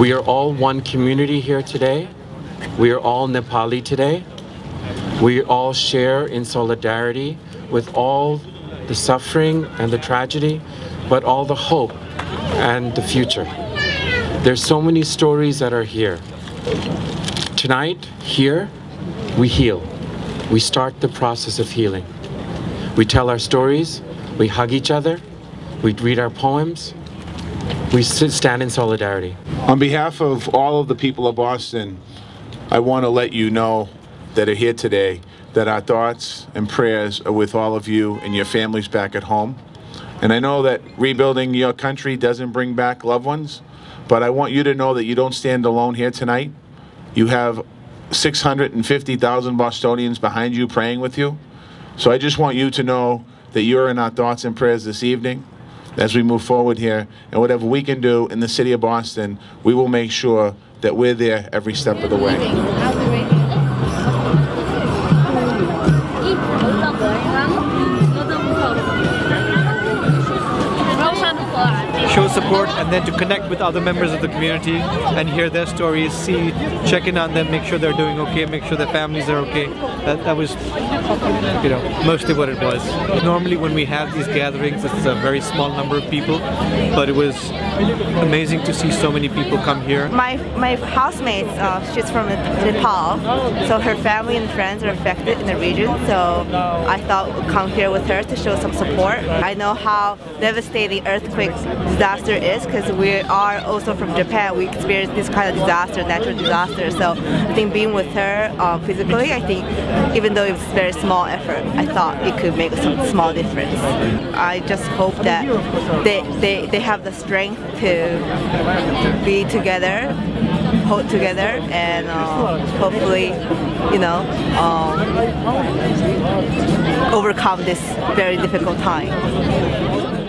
We are all one community here today. We are all Nepali today. We all share in solidarity with all the suffering and the tragedy, but all the hope and the future. There's so many stories that are here. Tonight, here, we heal. We start the process of healing. We tell our stories, we hug each other, we read our poems, we stand in solidarity. On behalf of all of the people of Boston, I want to let you know that are here today that our thoughts and prayers are with all of you and your families back at home. And I know that rebuilding your country doesn't bring back loved ones, but I want you to know that you don't stand alone here tonight. You have 650,000 Bostonians behind you praying with you. So I just want you to know that you're in our thoughts and prayers this evening as we move forward here. And whatever we can do in the city of Boston, we will make sure that we're there every step of the way. Show support and then to connect with other members of the community and hear their stories, see, check in on them, make sure they're doing okay, make sure their families are okay. That, that was, you know, mostly what it was. Normally when we have these gatherings, it's a very small number of people, but it was amazing to see so many people come here. My, my housemate, uh, she's from Nepal, so her family and friends are affected in the region, so I thought we'd come here with her to show some support. I know how devastating earthquake disaster is because we are also from Japan. We experience this kind of disaster, natural disaster. So I think being with her um, physically, I think even though it's a very small effort, I thought it could make some small difference. I just hope that they, they, they have the strength to be together hold together and uh, hopefully, you know, um, overcome this very difficult time.